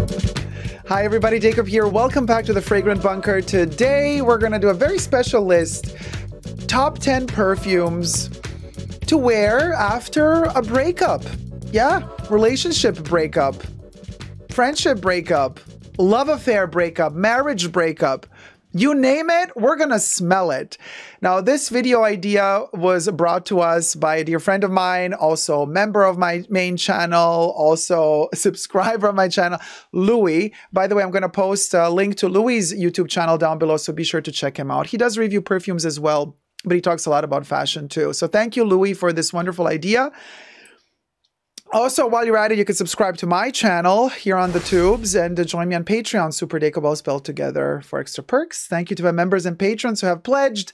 Hi, everybody. Dacob here. Welcome back to the Fragrant Bunker. Today, we're going to do a very special list top 10 perfumes to wear after a breakup. Yeah, relationship breakup, friendship breakup, love affair breakup, marriage breakup. You name it, we're gonna smell it. Now, this video idea was brought to us by a dear friend of mine, also a member of my main channel, also subscriber of my channel, Louis. By the way, I'm gonna post a link to Louis' YouTube channel down below, so be sure to check him out. He does review perfumes as well, but he talks a lot about fashion too. So thank you, Louis, for this wonderful idea. Also, while you're at it, you can subscribe to my channel here on the tubes and uh, join me on Patreon, Super Decobal spelled together for extra perks. Thank you to my members and patrons who have pledged.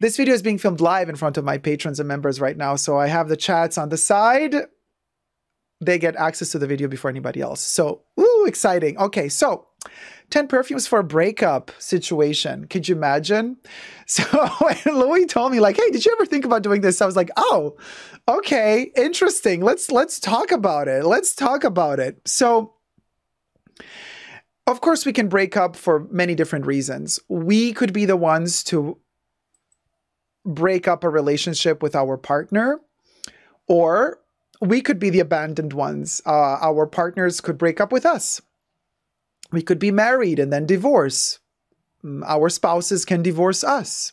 This video is being filmed live in front of my patrons and members right now, so I have the chats on the side. They get access to the video before anybody else. So, ooh, exciting. Okay, so 10 perfumes for a breakup situation. Could you imagine? So Louis told me, like, hey, did you ever think about doing this? I was like, oh, okay, interesting. Let's let's talk about it. Let's talk about it. So of course we can break up for many different reasons. We could be the ones to break up a relationship with our partner, or we could be the abandoned ones. Uh, our partners could break up with us we could be married and then divorce. Mm, our spouses can divorce us.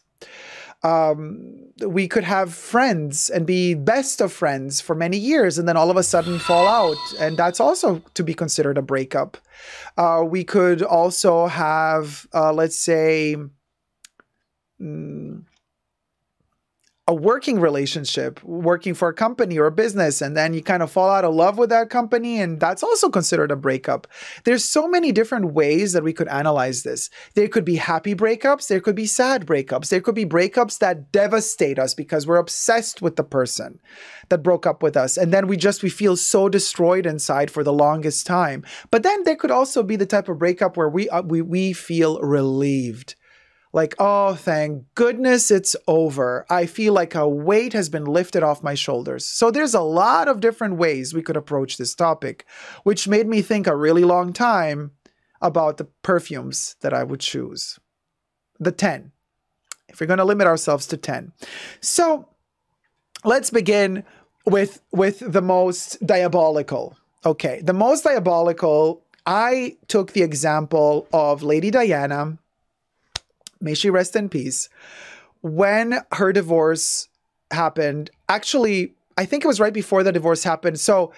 Um, we could have friends and be best of friends for many years and then all of a sudden fall out. And that's also to be considered a breakup. Uh, we could also have, uh, let's say, mm, a working relationship, working for a company or a business, and then you kind of fall out of love with that company, and that's also considered a breakup. There's so many different ways that we could analyze this. There could be happy breakups, there could be sad breakups, there could be breakups that devastate us because we're obsessed with the person that broke up with us, and then we just we feel so destroyed inside for the longest time. But then there could also be the type of breakup where we uh, we we feel relieved like, oh, thank goodness it's over. I feel like a weight has been lifted off my shoulders. So there's a lot of different ways we could approach this topic, which made me think a really long time about the perfumes that I would choose. The 10. If we're going to limit ourselves to 10. So let's begin with with the most diabolical. Okay, the most diabolical, I took the example of Lady Diana may she rest in peace, when her divorce happened, actually, I think it was right before the divorce happened. So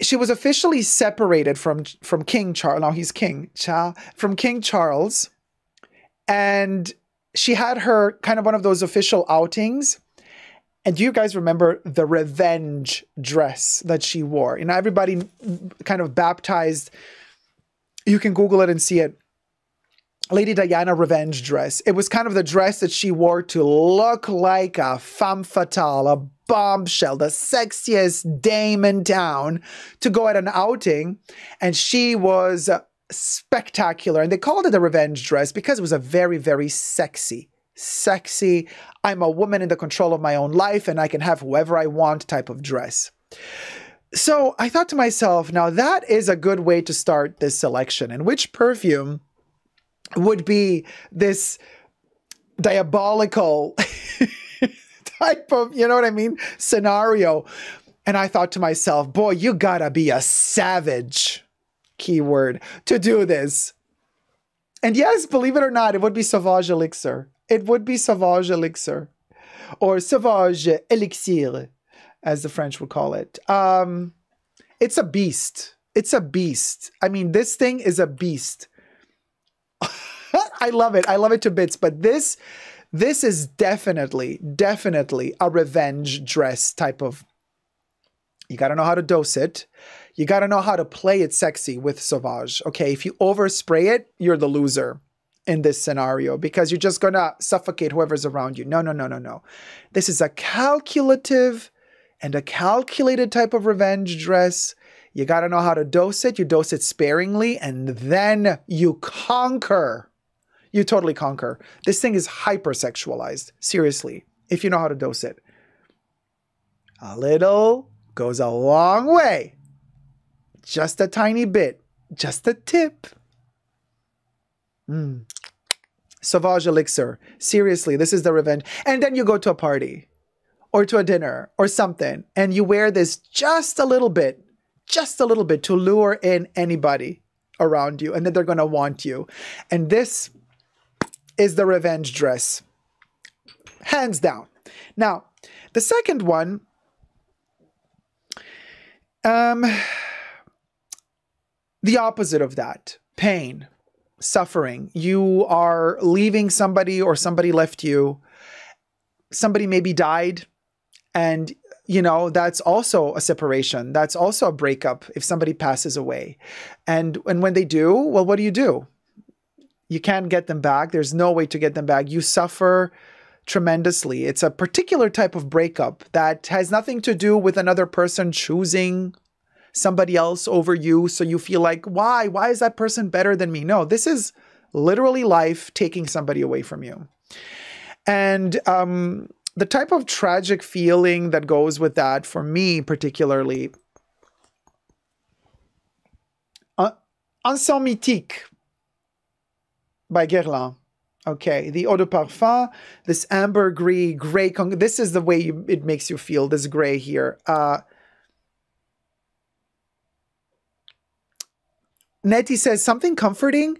she was officially separated from from King Charles. Now he's King, cha, from King Charles, and she had her kind of one of those official outings. And do you guys remember the revenge dress that she wore? You know, everybody kind of baptized. You can Google it and see it. Lady Diana revenge dress. It was kind of the dress that she wore to look like a femme fatale, a bombshell, the sexiest dame in town to go at an outing. And she was spectacular. And they called it a revenge dress because it was a very, very sexy, sexy, I'm a woman in the control of my own life and I can have whoever I want type of dress. So I thought to myself, now that is a good way to start this selection. And which perfume? Would be this diabolical type of, you know what I mean, scenario. And I thought to myself, boy, you gotta be a savage, keyword, to do this. And yes, believe it or not, it would be Sauvage Elixir. It would be Sauvage Elixir. Or Sauvage Elixir, as the French would call it. Um, it's a beast. It's a beast. I mean, this thing is a beast. I love it. I love it to bits. But this, this is definitely, definitely a revenge dress type of. You got to know how to dose it. You got to know how to play it sexy with Sauvage. Okay, if you overspray it, you're the loser in this scenario because you're just gonna suffocate whoever's around you. No, no, no, no, no. This is a calculative and a calculated type of revenge dress. You got to know how to dose it. You dose it sparingly, and then you conquer you totally conquer. This thing is hypersexualized. Seriously, if you know how to dose it. A little goes a long way. Just a tiny bit Just a tip. Mm. Sauvage elixir. Seriously, this is the revenge. And then you go to a party or to a dinner or something, and you wear this just a little bit, just a little bit to lure in anybody around you, and then they're going to want you. And this is the revenge dress. Hands down. Now, the second one, um, the opposite of that pain, suffering. You are leaving somebody or somebody left you. Somebody maybe died and you know that's also a separation that's also a breakup if somebody passes away and and when they do well what do you do you can't get them back. There's no way to get them back. You suffer tremendously. It's a particular type of breakup that has nothing to do with another person choosing somebody else over you. So you feel like why? Why is that person better than me? No this is literally life taking somebody away from you. And um the type of tragic feeling that goes with that for me particularly uh, Encens Mythique by Guerlain. Okay, the eau de parfum, this ambergris gray. Grey. This is the way you, it makes you feel. This gray here. Uh, Nettie says something comforting.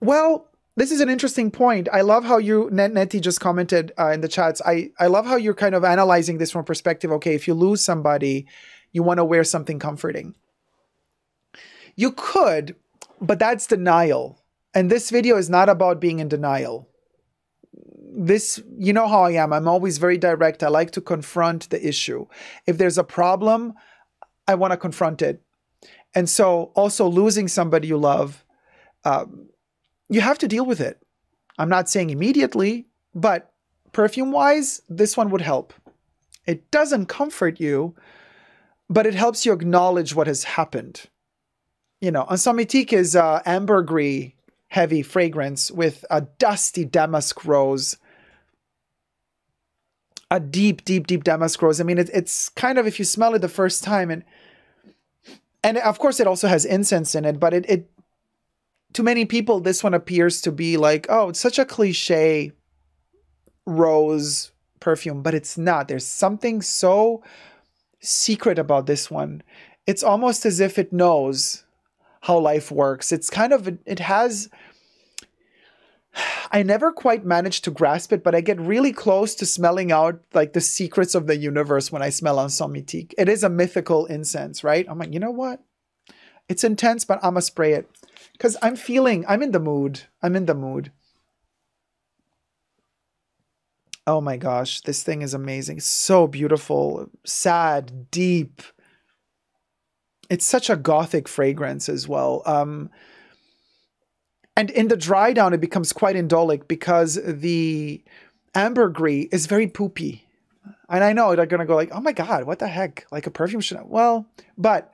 Well, this is an interesting point. I love how you, Nettie just commented uh, in the chats. I, I love how you're kind of analyzing this from perspective. Okay, if you lose somebody, you want to wear something comforting. You could, but that's denial. And this video is not about being in denial. This, you know how I am. I'm always very direct. I like to confront the issue. If there's a problem, I want to confront it. And so, also losing somebody you love, um, you have to deal with it. I'm not saying immediately, but perfume wise, this one would help. It doesn't comfort you, but it helps you acknowledge what has happened. You know, Encens is uh, ambergris heavy fragrance with a dusty damask rose. A deep, deep, deep damask rose. I mean, it, it's kind of if you smell it the first time, and and of course it also has incense in it, but it it to many people, this one appears to be like, oh, it's such a cliche rose perfume, but it's not. There's something so secret about this one. It's almost as if it knows how life works. It's kind of, it has, I never quite managed to grasp it, but I get really close to smelling out like the secrets of the universe when I smell Encens Mythique. It is a mythical incense, right? I'm like, you know what? It's intense, but I'm gonna spray it because I'm feeling, I'm in the mood. I'm in the mood. Oh my gosh, this thing is amazing. So beautiful, sad, deep. It's such a gothic fragrance as well. Um, and in the dry down, it becomes quite indolic because the ambergris is very poopy. And I know they're gonna go like, "Oh my god, what the heck? Like a perfume should." Well, but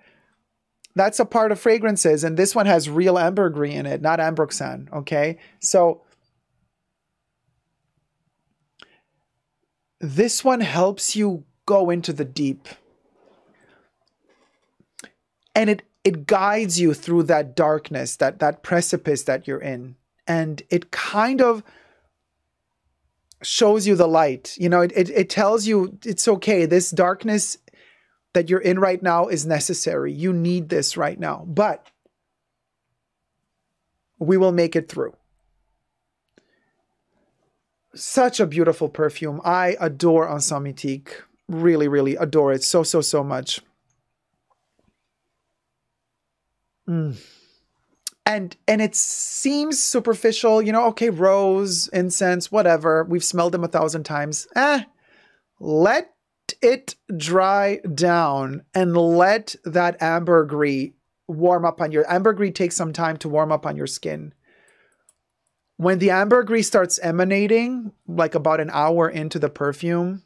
that's a part of fragrances, and this one has real ambergris in it, not ambroxan. Okay, so this one helps you go into the deep, and it it guides you through that darkness, that that precipice that you're in, and it kind of shows you the light. You know, it, it, it tells you it's okay. This darkness that you're in right now is necessary. You need this right now, but we will make it through. Such a beautiful perfume. I adore Encens Mythique. Really, really adore it so, so, so much. Mm. And and it seems superficial, you know, okay, rose, incense, whatever. We've smelled them a thousand times. Eh, let it dry down and let that ambergris warm up on your ambergris takes some time to warm up on your skin. When the ambergris starts emanating, like about an hour into the perfume,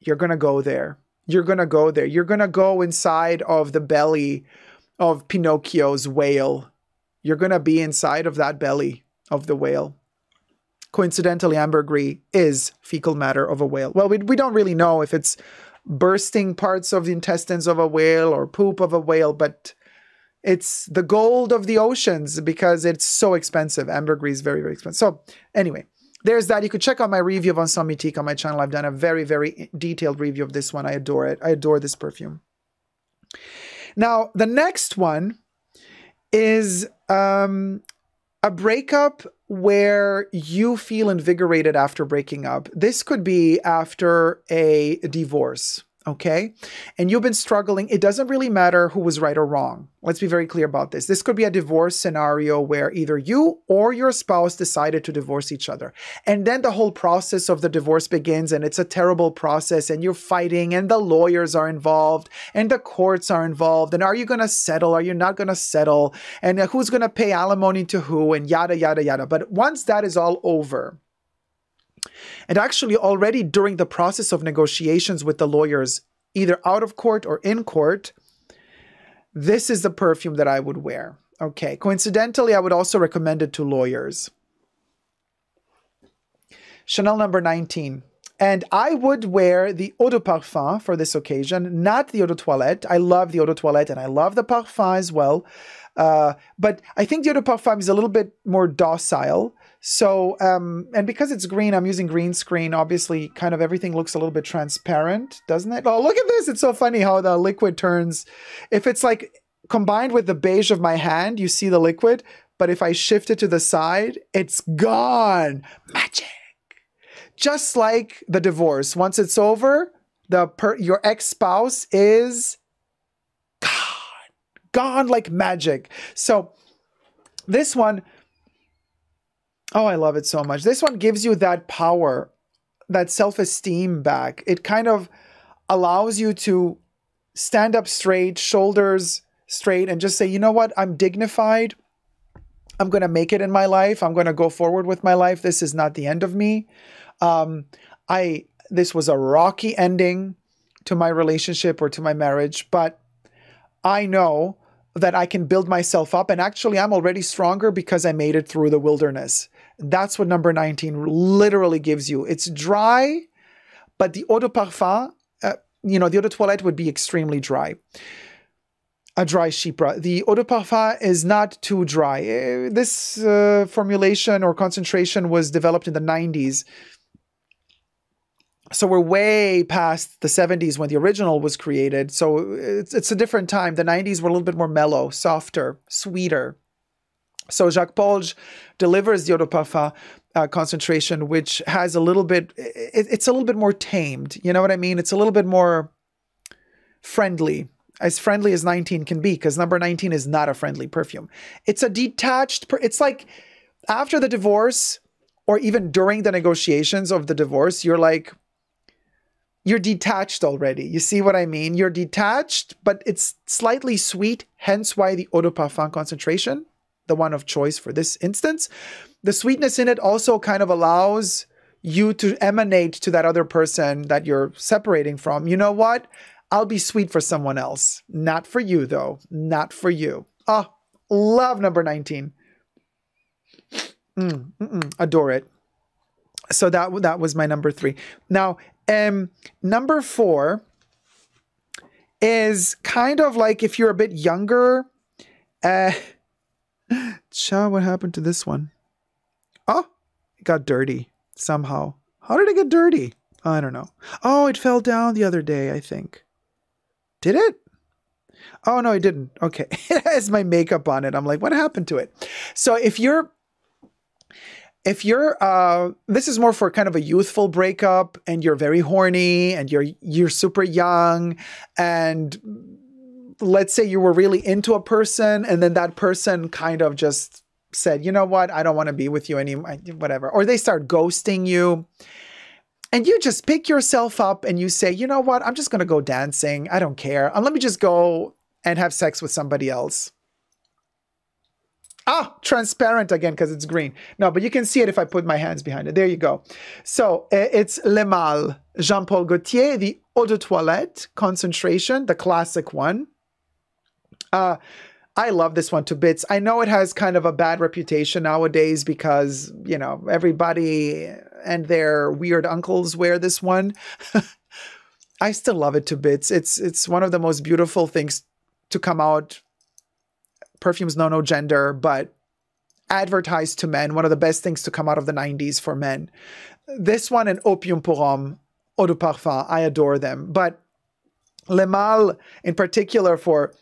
you're going to go there. You're going to go there. You're going to go inside of the belly of Pinocchio's whale. You're going to be inside of that belly of the whale coincidentally, ambergris is fecal matter of a whale. Well, we, we don't really know if it's bursting parts of the intestines of a whale or poop of a whale, but it's the gold of the oceans because it's so expensive. Ambergris is very, very expensive. So anyway, there's that. You could check out my review of Mythique on my channel. I've done a very, very detailed review of this one. I adore it. I adore this perfume. Now, the next one is um, a breakup where you feel invigorated after breaking up. This could be after a divorce okay? And you've been struggling, it doesn't really matter who was right or wrong. Let's be very clear about this. This could be a divorce scenario where either you or your spouse decided to divorce each other. And then the whole process of the divorce begins, and it's a terrible process, and you're fighting, and the lawyers are involved, and the courts are involved. And are you going to settle? Are you not going to settle? And who's going to pay alimony to who? And yada, yada, yada. But once that is all over, and actually, already during the process of negotiations with the lawyers, either out of court or in court, this is the perfume that I would wear. Okay. Coincidentally, I would also recommend it to lawyers. Chanel number 19. And I would wear the eau de parfum for this occasion, not the eau de toilette. I love the eau de toilette and I love the parfum as well. Uh, but I think the eau de parfum is a little bit more docile. So, um, and because it's green, I'm using green screen. Obviously, kind of everything looks a little bit transparent, doesn't it? Oh, look at this. It's so funny how the liquid turns. If it's like combined with the beige of my hand, you see the liquid. But if I shift it to the side, it's gone. Magic. Just like the divorce. Once it's over, the per- your ex-spouse is gone. Gone like magic. So this one Oh, I love it so much. This one gives you that power, that self esteem back. It kind of allows you to stand up straight, shoulders straight, and just say, you know what? I'm dignified. I'm going to make it in my life. I'm going to go forward with my life. This is not the end of me. Um, I this was a rocky ending to my relationship or to my marriage, but I know that I can build myself up. And actually, I'm already stronger because I made it through the wilderness. That's what number 19 literally gives you. It's dry, but the eau de parfum, uh, you know, the eau de toilette would be extremely dry. A dry chypre. The eau de parfum is not too dry. Uh, this uh, formulation or concentration was developed in the 90s. So we're way past the 70s when the original was created. So it's, it's a different time. The 90s were a little bit more mellow, softer, sweeter. So Jacques Polge delivers the eau de parfum uh, concentration, which has a little bit, it, it's a little bit more tamed. You know what I mean? It's a little bit more friendly, as friendly as 19 can be, because number 19 is not a friendly perfume. It's a detached, per- it's like after the divorce or even during the negotiations of the divorce, you're like, you're detached already. You see what I mean? You're detached, but it's slightly sweet, hence why the eau de parfum concentration the one of choice for this instance. The sweetness in it also kind of allows you to emanate to that other person that you're separating from. You know what? I'll be sweet for someone else. Not for you, though. Not for you. Oh, love number 19. Mm, adore it. So that that was my number three. Now, um, number four is kind of like if you're a bit younger, uh, Cha, what happened to this one? Oh, it got dirty somehow. How did it get dirty? I don't know. Oh, it fell down the other day, I think. Did it? Oh, no, it didn't. Okay. It has my makeup on it. I'm like, what happened to it? So if you're if you're uh this is more for kind of a youthful breakup and you're very horny and you're you're super young and let's say you were really into a person and then that person kind of just said, you know what, I don't want to be with you anymore, whatever. Or they start ghosting you. And you just pick yourself up and you say, you know what, I'm just going to go dancing. I don't care. And let me just go and have sex with somebody else. Ah, transparent again because it's green. No, but you can see it if I put my hands behind it. There you go. So it's Le Male, Jean Paul Gaultier, the Eau de Toilette concentration, the classic one. Uh, I love this one to bits. I know it has kind of a bad reputation nowadays because, you know, everybody and their weird uncles wear this one. I still love it to bits. It's it's one of the most beautiful things to come out perfumes know no gender, but advertised to men, one of the best things to come out of the 90s for men. This one and Opium pour Homme, Eau de Parfum, I adore them. But Le Male in particular for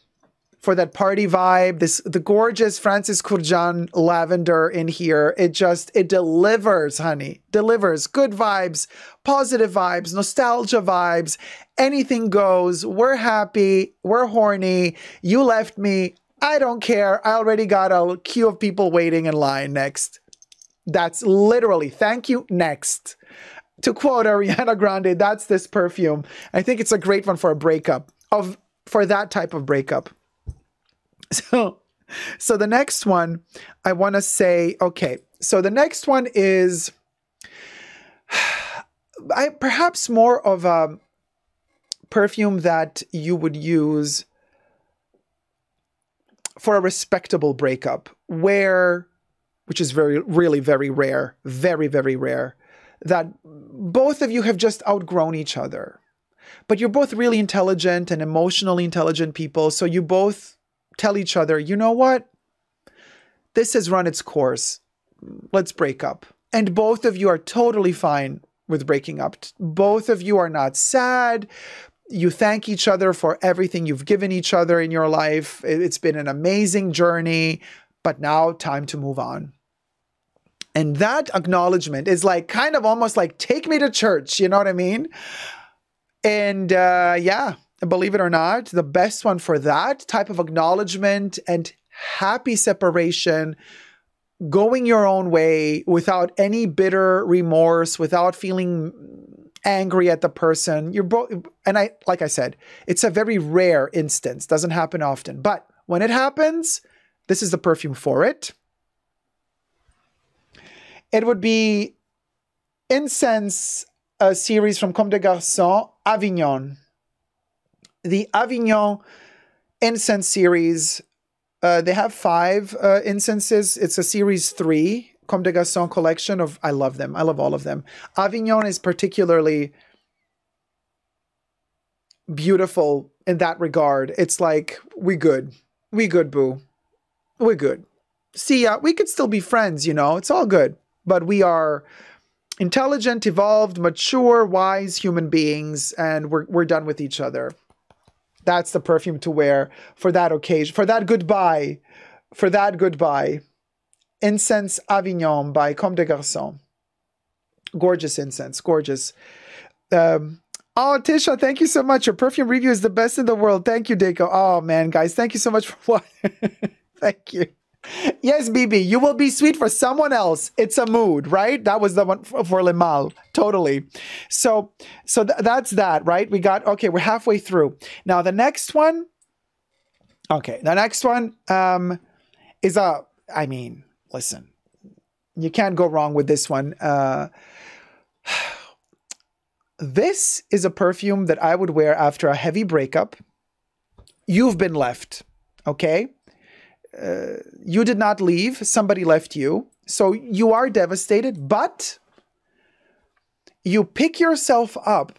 for that party vibe, this the gorgeous Francis Kurkdjian lavender in here. It just it delivers, honey. Delivers good vibes, positive vibes, nostalgia vibes. Anything goes. We're happy. We're horny. You left me. I don't care. I already got a queue of people waiting in line next. That's literally thank you next. To quote Ariana Grande, that's this perfume. I think it's a great one for a breakup of for that type of breakup. So so the next one I want to say okay. So the next one is I perhaps more of a perfume that you would use for a respectable breakup where which is very really very rare very very rare that both of you have just outgrown each other but you're both really intelligent and emotionally intelligent people so you both tell each other you know what this has run its course let's break up and both of you are totally fine with breaking up both of you are not sad you thank each other for everything you've given each other in your life. It's been an amazing journey, but now time to move on. And that acknowledgement is like kind of almost like, take me to church. You know what I mean? And uh, yeah, believe it or not, the best one for that type of acknowledgement and happy separation, going your own way without any bitter remorse, without feeling angry at the person. You're both, and I, like I said, it's a very rare instance, doesn't happen often. But when it happens, this is the perfume for it. It would be Incense, a series from Comme des Garçons, Avignon. The Avignon incense series, uh, they have five uh, incenses. It's a series three. Comme des Garçons collection of I love them. I love all of them. Avignon is particularly beautiful in that regard. It's like we good. We good, boo. We're good. See ya. We could still be friends, you know. It's all good. But we are intelligent, evolved, mature, wise human beings, and we're we're done with each other. That's the perfume to wear for that occasion, for that goodbye, for that goodbye. Incense Avignon by Comme des Garçons. Gorgeous incense, gorgeous. Um, oh, Tisha, thank you so much. Your perfume review is the best in the world. Thank you, Deco. Oh, man, guys, thank you so much for what? thank you. Yes, BB, you will be sweet for someone else. It's a mood, right? That was the one for, for Le Male. Totally. So, so th- that's that, right? We got, okay, we're halfway through. Now, the next one, okay, the next one um, is a, I mean, listen, you can't go wrong with this one. Uh, this is a perfume that I would wear after a heavy breakup. You've been left, okay? Uh, you did not leave, somebody left you. So you are devastated, but you pick yourself up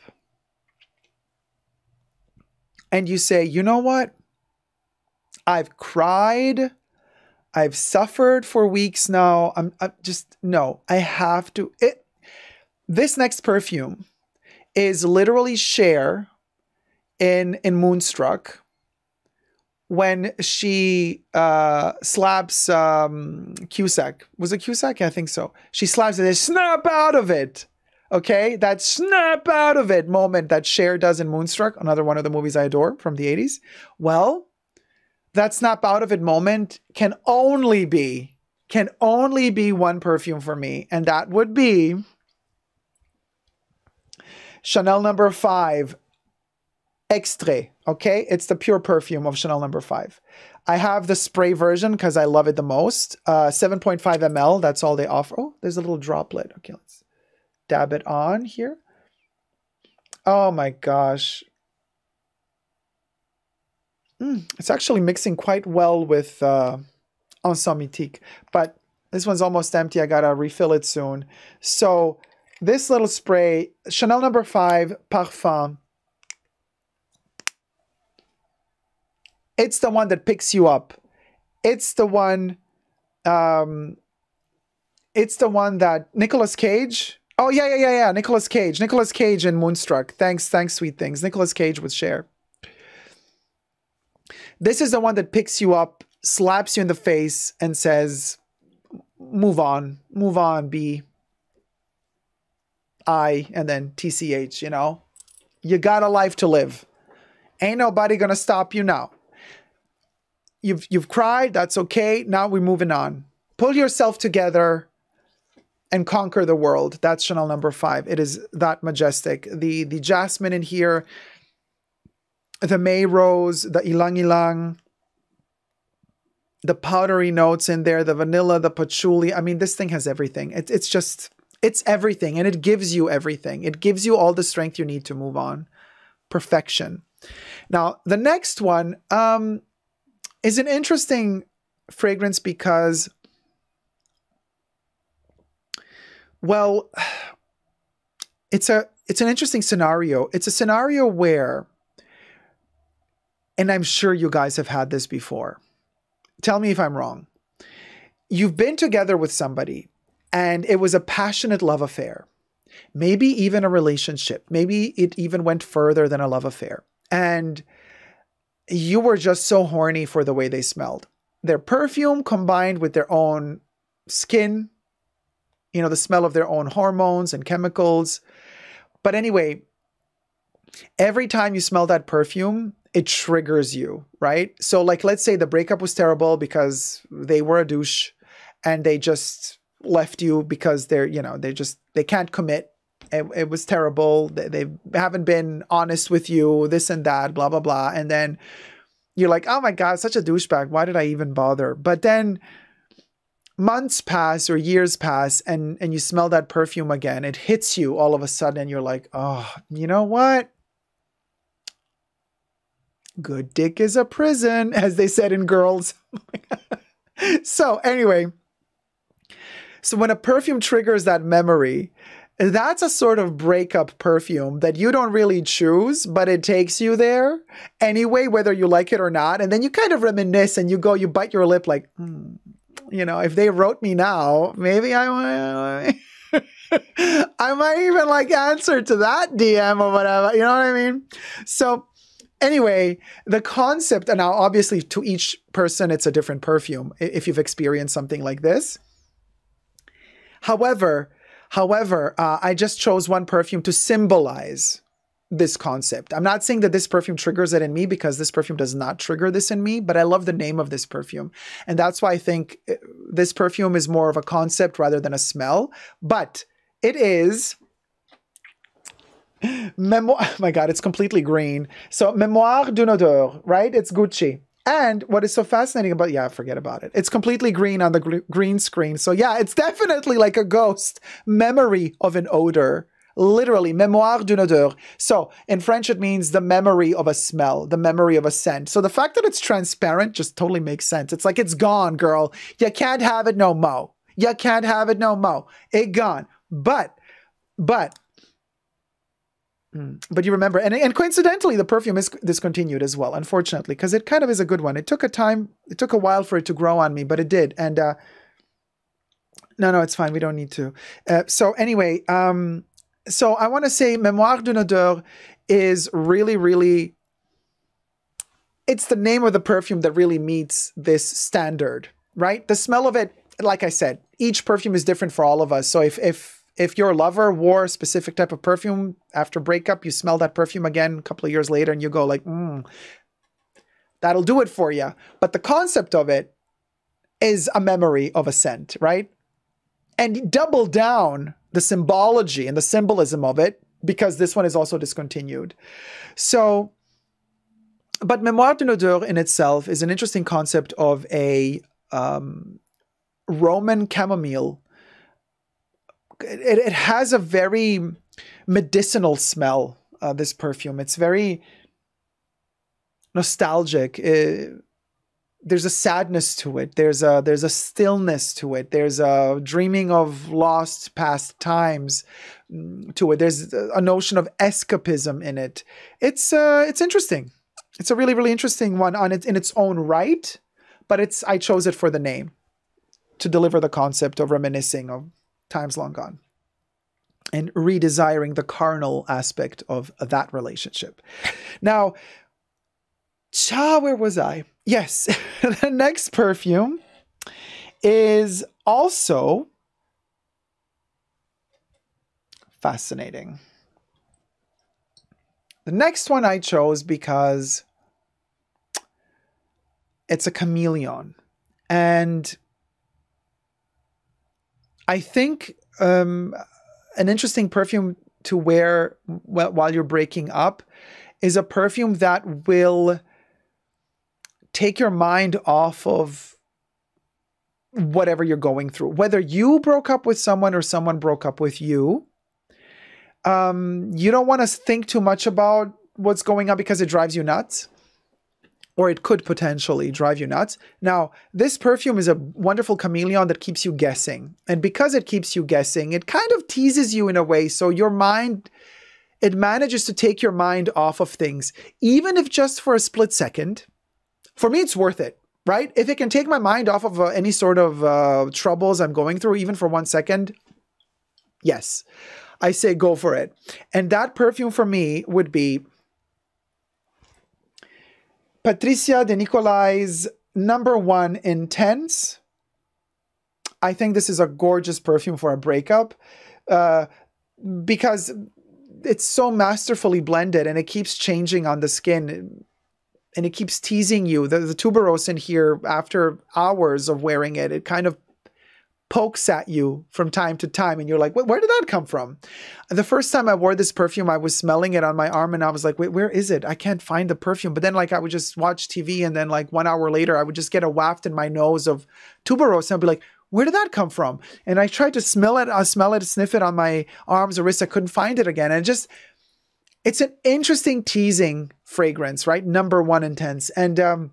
and you say, you know what? I've cried. I've suffered for weeks now. I'm, I'm just no. I have to. It. This next perfume is literally Cher in in Moonstruck when she uh, slaps um, Cusack. Was it Cusack? I think so. She slaps it. Snap out of it. Okay, that snap out of it moment that Cher does in Moonstruck, another one of the movies I adore from the 80s. Well, that snap out of it moment can only be can only be one perfume for me and that would be Chanel number 5 Extrait, okay? It's the pure perfume of Chanel number 5. I have the spray version cuz I love it the most. Uh 7.5 ml, that's all they offer. Oh, there's a little droplet. Okay, let's dab it on here. Oh my gosh. Mm, it's actually mixing quite well with uh, Mythique, but this one's almost empty. I gotta refill it soon. So this little spray, Chanel number five, Parfum. It's the one that picks you up it's the one um it's the one that Nicolas Cage. Oh yeah, yeah, yeah, yeah. Nicolas Cage. Nicolas Cage in Moonstruck. Thanks, thanks, sweet things. Nicolas Cage with Cher. This is the one that picks you up, slaps you in the face, and says, "Move on, move on, B." I and then TCH. You know, you got a life to live. Ain't nobody gonna stop you now. You've you've cried. That's okay. Now we're moving on. Pull yourself together and conquer the world. That's Chanel number five. It is that majestic. The the jasmine in here, the May rose, the ilang ilang, the powdery notes in there, the vanilla, the patchouli. I mean, this thing has everything. It, it's just it's everything, and it gives you everything. It gives you all the strength you need to move on. Perfection. Now, the next one um, is an interesting fragrance because Well, it's a it's an interesting scenario. It's a scenario where and I'm sure you guys have had this before. Tell me if I'm wrong. You've been together with somebody and it was a passionate love affair. Maybe even a relationship. Maybe it even went further than a love affair. And you were just so horny for the way they smelled. Their perfume combined with their own skin, you know, the smell of their own hormones and chemicals. But anyway, every time you smell that perfume, it triggers you, right? So, like, let's say the breakup was terrible because they were a douche and they just left you because they're, you know, they just, they can't commit. It, it was terrible. They, they haven't been honest with you, this and that, blah, blah, blah. And then you're like, oh my God, such a douchebag. Why did I even bother? But then, months pass or years pass and and you smell that perfume again it hits you all of a sudden and you're like oh you know what good dick is a prison as they said in girls so anyway so when a perfume triggers that memory that's a sort of breakup perfume that you don't really choose, but it takes you there anyway, whether you like it or not. And then you kind of reminisce and you go, you bite your lip like, hmm, you know, if they wrote me now, maybe I might, I might even like answer to that DM or whatever. You know what I mean? So anyway, the concept, and now obviously to each person, it's a different perfume if you've experienced something like this. However, however, uh, I just chose one perfume to symbolize this concept. I'm not saying that this perfume triggers it in me because this perfume does not trigger this in me, but I love the name of this perfume. And that's why I think uh, this perfume is more of a concept rather than a smell. But it is Memoir. Oh my God, it's completely green. So, Memoire d'une odeur, right? It's Gucci. And what is so fascinating about yeah, forget about it. It's completely green on the gr- green screen. So yeah, it's definitely like a ghost memory of an odor literally mémoire d'une odeur. So in French, it means the memory of a smell, the memory of a scent. So the fact that it's transparent just totally makes sense. It's like it's gone, girl. You can't have it no mo. You can't have it no mo. It gone. But, but, hmm, but you remember, and, and coincidentally, the perfume is discontinued as well, unfortunately, because it kind of is a good one. It took a time, it took a while for it to grow on me, but it did. And, uh, no, no, it's fine. We don't need to. Uh, so anyway, um, so I want to say Mémoire d'une odeur is really, really, it's the name of the perfume that really meets this standard, right? The smell of it, like I said, each perfume is different for all of us. So if, if, if your lover wore a specific type of perfume after breakup, you smell that perfume again a couple of years later and you go like, mm, that'll do it for you. But the concept of it is a memory of a scent, right? And double down the symbology and the symbolism of it because this one is also discontinued. So, but Mémoire d'une odeur in itself is an interesting concept of a um, Roman chamomile. It, it, has a very medicinal smell, uh, this perfume. It's very nostalgic. It, there's a sadness to it. There's a there's a stillness to it. There's a dreaming of lost past times mm, to it. There's a notion of escapism in it. It's uh it's interesting. It's a really really interesting one on it in its own right, but it's I chose it for the name to deliver the concept of reminiscing of times long gone and redesiring the carnal aspect of that relationship. Now, cha, where was I? Yes, the next perfume is also fascinating. The next one I chose because it's a chameleon. And I think um, an interesting perfume to wear while you're breaking up is a perfume that will take your mind off of whatever you're going through. Whether you broke up with someone or someone broke up with you, um, you don't want to think too much about what's going on because it drives you nuts or it could potentially drive you nuts. Now, this perfume is a wonderful chameleon that keeps you guessing. And because it keeps you guessing, it kind of teases you in a way. So your mind, it manages to take your mind off of things, even if just for a split second. For me, it's worth it, right? If it can take my mind off of uh, any sort of uh, troubles I'm going through, even for one second, yes. I say go for it. And that perfume for me would be Patricia de Nicolai's number one intense. I think this is a gorgeous perfume for a breakup uh, because it's so masterfully blended and it keeps changing on the skin and it keeps teasing you. The, the tuberose in here, after hours of wearing it, it kind of pokes at you from time to time and you're like where did that come from? The first time i wore this perfume i was smelling it on my arm and i was like wait where is it? I can't find the perfume. But then like i would just watch tv and then like one hour later i would just get a waft in my nose of tuberose and i'd be like where did that come from? And i tried to smell it i uh, smell it sniff it on my arms or wrist i couldn't find it again. And just it's an interesting teasing fragrance right? Number one intense. And um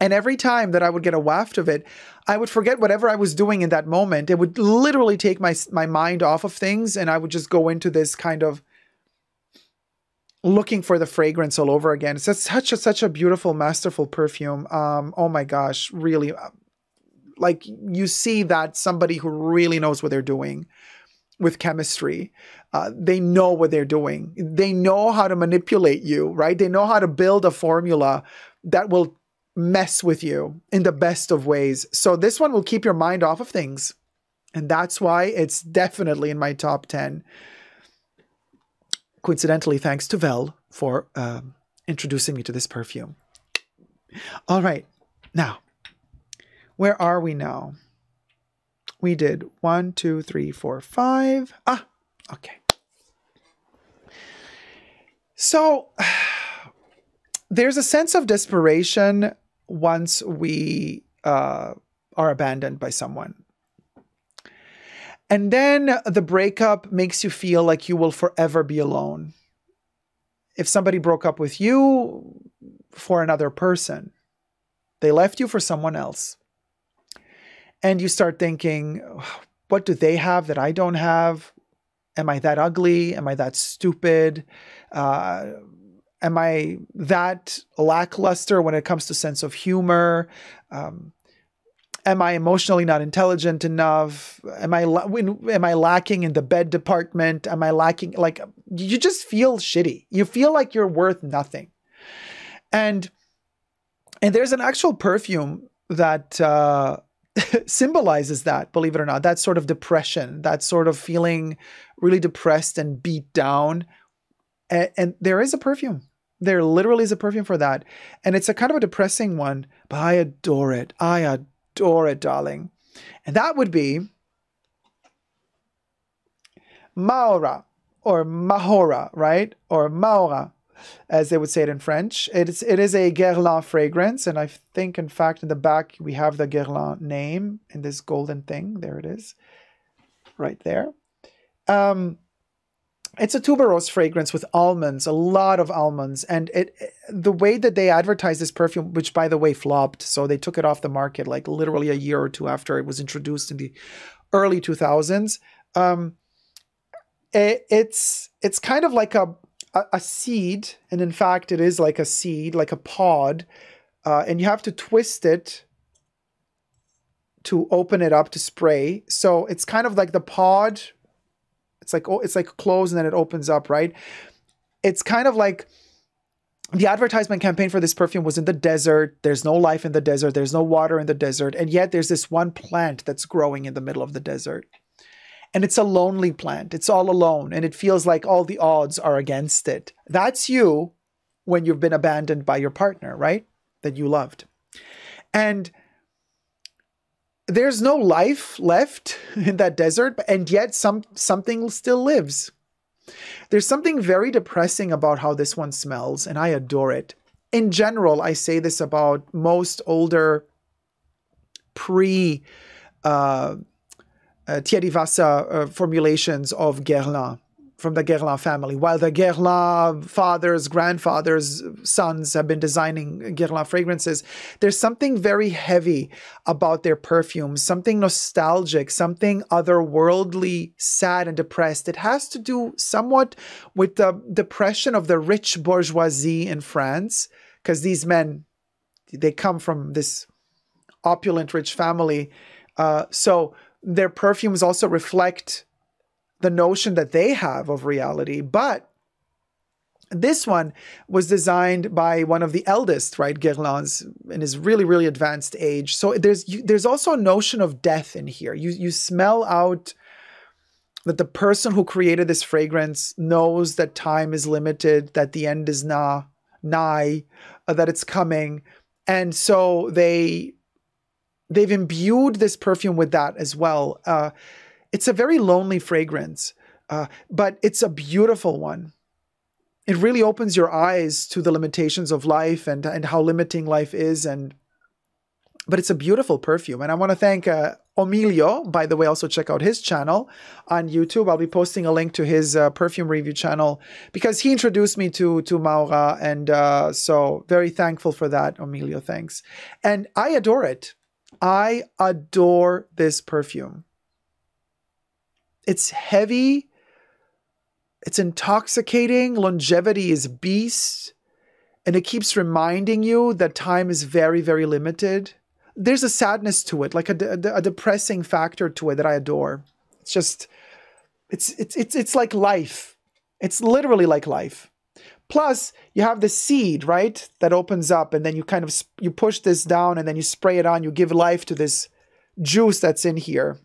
and every time that I would get a waft of it, I would forget whatever I was doing in that moment. It would literally take my my mind off of things, and I would just go into this kind of looking for the fragrance all over again. It's such a such a beautiful, masterful perfume. Um, oh my gosh, really, uh, like you see that somebody who really knows what they're doing with chemistry. Uh, they know what they're doing. They know how to manipulate you, right? They know how to build a formula that will mess with you in the best of ways. So this one will keep your mind off of things. And that's why it's definitely in my top 10. Coincidentally, thanks to Vel for um, introducing me to this perfume. All right, now, where are we now? We did one, two, three, four, five. Ah, okay. So there's a sense of desperation once we uh, are abandoned by someone. And then the breakup makes you feel like you will forever be alone. If somebody broke up with you for another person, they left you for someone else. And you start thinking, what do they have that I don't have? Am I that ugly? Am I that stupid? Uh, am I that lackluster when it comes to sense of humor? Um, am I emotionally not intelligent enough? Am I am I lacking in the bed department? Am I lacking like you just feel shitty. You feel like you're worth nothing. And and there's an actual perfume that uh, symbolizes that, believe it or not, that sort of depression, that sort of feeling really depressed and beat down. And, and there is a perfume there literally is a perfume for that. And it's a kind of a depressing one, but I adore it. I adore it, darling. And that would be Maura or Mahora, right? Or Maura, as they would say it in French. It's, it is a Guerlain fragrance. And I think, in fact, in the back, we have the Guerlain name in this golden thing. There it is, right there. Um, it's a tuberose fragrance with almonds, a lot of almonds, and it the way that they advertise this perfume, which by the way flopped, so they took it off the market like literally a year or two after it was introduced in the early 2000s. Um, it, it's it's kind of like a, a, a seed, and in fact, it is like a seed, like a pod, uh, and you have to twist it to open it up to spray. So it's kind of like the pod. It's like oh, it's like closed and then it opens up, right? It's kind of like the advertisement campaign for this perfume was in the desert. There's no life in the desert. There's no water in the desert. And yet there's this one plant that's growing in the middle of the desert. And it's a lonely plant. It's all alone. And it feels like all the odds are against it. That's you when you've been abandoned by your partner, right? That you loved. And there's no life left in that desert, and yet some something still lives. There's something very depressing about how this one smells, and I adore it. In general, I say this about most older pre uh, uh, Thierry Wasser uh, formulations of Guerlain from the Guerlain family. While the Guerlain fathers, grandfathers, sons have been designing Guerlain fragrances, there's something very heavy about their perfumes, something nostalgic, something otherworldly, sad, and depressed. It has to do somewhat with the depression of the rich bourgeoisie in France, because these men, they come from this opulent, rich family. Uh, so their perfumes also reflect the notion that they have of reality. But this one was designed by one of the eldest, right, Guerlains, in his really, really advanced age. So there's you, there's also a notion of death in here. You you smell out that the person who created this fragrance knows that time is limited, that the end is na nigh, uh, that it's coming, and so they they've imbued this perfume with that as well. Uh, it's a very lonely fragrance, uh, but it's a beautiful one. It really opens your eyes to the limitations of life and and how limiting life is, and but it's a beautiful perfume. And I want to thank uh, Eaumilio. By the way, also check out his channel on YouTube. I'll be posting a link to his uh, perfume review channel because he introduced me to to Mahora, and uh, so very thankful for that, Eaumilio. Thanks, and I adore it. I adore this perfume. It's heavy. It's intoxicating. Longevity is beast. And it keeps reminding you that time is very, very limited. There's a sadness to it, like a, a, depressing factor to it that I adore. It's just, it's, it's, it's, it's like life. It's literally like life. Plus, you have the seed, right? That opens up, and then you kind of you push this down, and then you spray it on. You give life to this juice that's in here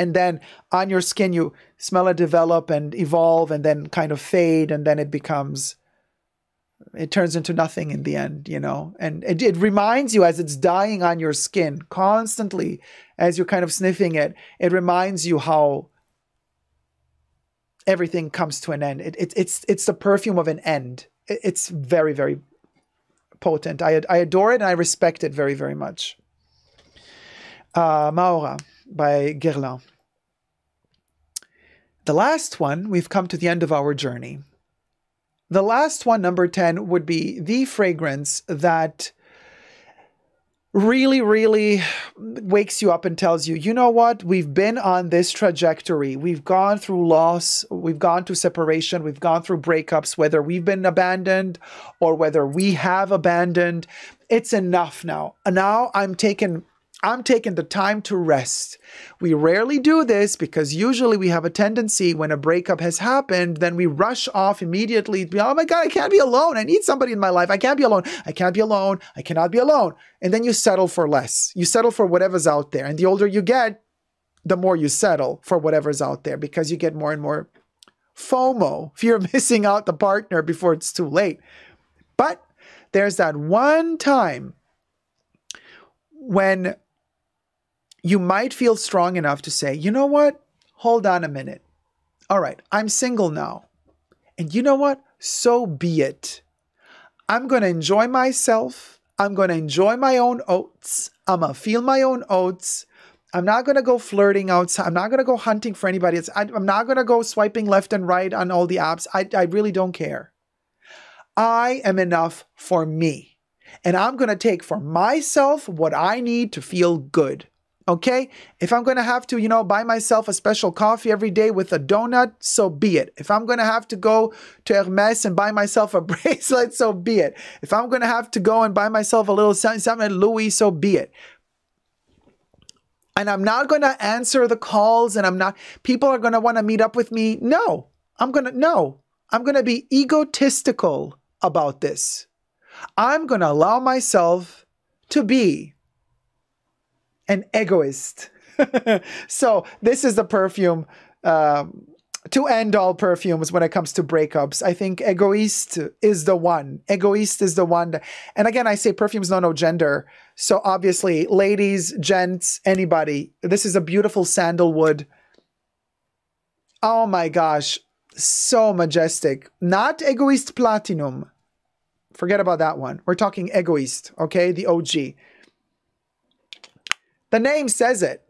and then on your skin you smell it develop and evolve and then kind of fade and then it becomes it turns into nothing in the end you know? And it, it reminds you as it's dying on your skin constantly as you're kind of sniffing it it reminds you how everything comes to an end. It, it, it's it's the perfume of an end. It, it's very very potent. I, I adore it and i respect it very very much. Uh, Mahora by Guerlain. The last one, we've come to the end of our journey. The last one, number 10, would be the fragrance that really, really wakes you up and tells you, you know what? We've been on this trajectory. We've gone through loss, we've gone through separation, we've gone through breakups, whether we've been abandoned or whether we have abandoned. It's enough now. Now I'm taking I'm taking the time to rest. We rarely do this because usually we have a tendency when a breakup has happened, then we rush off immediately. Oh my God, I can't be alone. I need somebody in my life. I can't be alone. I can't be alone. I cannot be alone. And then you settle for less. You settle for whatever's out there. And the older you get, the more you settle for whatever's out there because you get more and more FOMO, fear of missing out the partner before it's too late. But there's that one time when you might feel strong enough to say, you know what? Hold on a minute. All right, I'm single now. And you know what? So be it. I'm going to enjoy myself. I'm going to enjoy my own oats. I'm going to feel my own oats. I'm not going to go flirting outside. I'm not going to go hunting for anybody. I, am not going to go swiping left and right on all the apps. I, I really don't care. I am enough for me. And I'm going to take for myself what I need to feel good. Okay? If I'm going to have to, you know, buy myself a special coffee every day with a donut, so be it. If I'm going to have to go to Hermes and buy myself a bracelet, so be it. If I'm going to have to go and buy myself a little something at Louis, so be it. and I'm not going to answer the calls and I'm not, people are going to want to meet up with me. No, I'm going to, no, I'm going to be egotistical about this. I'm going to allow myself to be an egoist. so this is the perfume um, to end all perfumes when it comes to breakups. I think egoist is the one. Egoist is the one. That, and again, I say perfumes know no gender. So obviously, ladies, gents, anybody, this is a beautiful sandalwood. Oh my gosh, so majestic. Not egoist platinum. Forget about that one. We're talking egoist, okay? The OG. The name says it.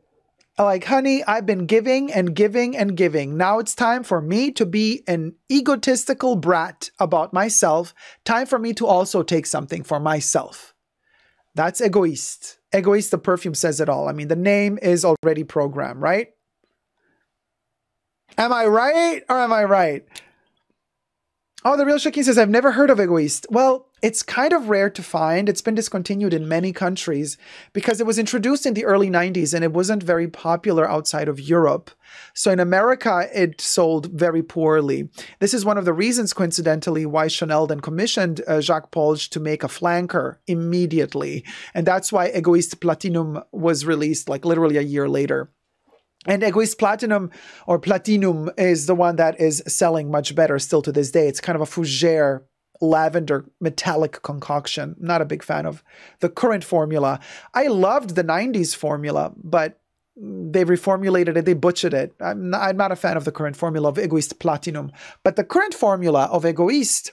Like, honey, I've been giving and giving and giving. Now it's time for me to be an egotistical brat about myself. Time for me to also take something for myself. That's egoist. Egoist, the perfume says it all. I mean, the name is already programmed, right? Am I right or am I right? Oh, the real Shakin says, I've never heard of Egoist. Well, it's kind of rare to find. It's been discontinued in many countries because it was introduced in the early 90s and it wasn't very popular outside of Europe. So in America, it sold very poorly. This is one of the reasons, coincidentally, why Chanel then commissioned uh, Jacques Polge to make a flanker immediately. And that's why Egoist Platinum was released like literally a year later. And Egoist Platinum or Platinum is the one that is selling much better still to this day. It's kind of a fougere lavender metallic concoction. Not a big fan of the current formula. I loved the 90s formula, but they reformulated it, they butchered it. I'm not, I'm not a fan of the current formula of Egoist Platinum. But the current formula of Egoist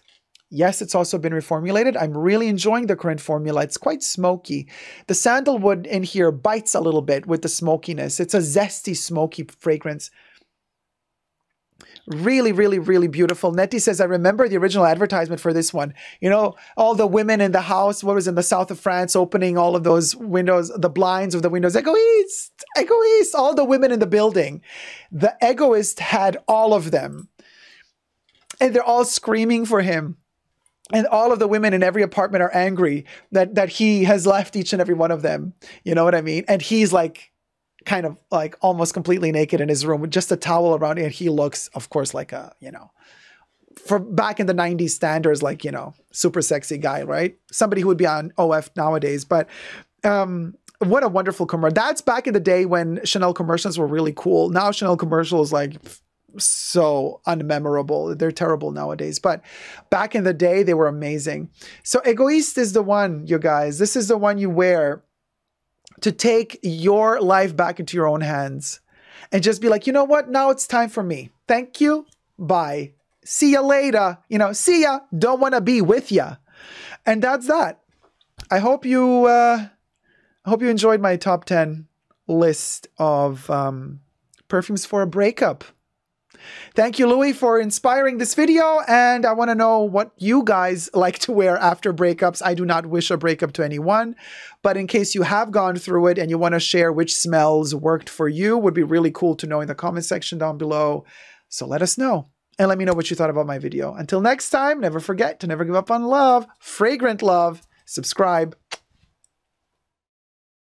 Yes, it's also been reformulated. I'm really enjoying the current formula. It's quite smoky. The sandalwood in here bites a little bit with the smokiness. It's a zesty, smoky fragrance. Really, really, really beautiful. Nettie says, I remember the original advertisement for this one. You know, all the women in the house, what was in the south of France, opening all of those windows, the blinds of the windows. Egoist, egoist, all the women in the building. The egoist had all of them. And they're all screaming for him and all of the women in every apartment are angry that that he has left each and every one of them you know what i mean and he's like kind of like almost completely naked in his room with just a towel around and he looks of course like a you know for back in the 90s standards like you know super sexy guy right somebody who would be on of nowadays but um what a wonderful commercial that's back in the day when chanel commercials were really cool now chanel commercials like so unmemorable. They're terrible nowadays. But back in the day, they were amazing. So Egoist is the one, you guys. This is the one you wear to take your life back into your own hands and just be like, you know what? Now it's time for me. Thank you. Bye. See ya later. You know, see ya. Don't want to be with ya. And that's that. I hope you uh I hope you enjoyed my top 10 list of um perfumes for a breakup. Thank you, Lui, for inspiring this video. And I want to know what you guys like to wear after breakups. I do not wish a breakup to anyone, but in case you have gone through it and you want to share which smells worked for you, would be really cool to know in the comment section down below. So let us know and let me know what you thought about my video. Until next time, never forget to never give up on love, fragrant love. Subscribe.